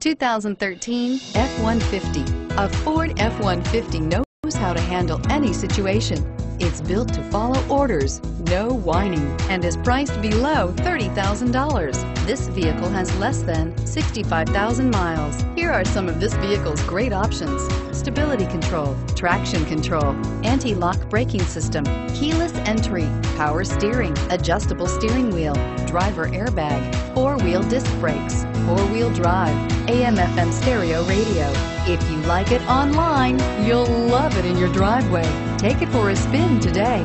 2013 F-150. A Ford F-150 knows how to handle any situation. It's built to follow orders, no whining, and is priced below $30,000. This vehicle has less than 65,000 miles. Here are some of this vehicle's great options. Stability control, traction control, anti-lock braking system, keyless entry, power steering, adjustable steering wheel, driver airbag, four-wheel disc brakes, four-wheel drive, AM FM stereo radio. If you like it online, you'll love it in your driveway. Take it for a spin today.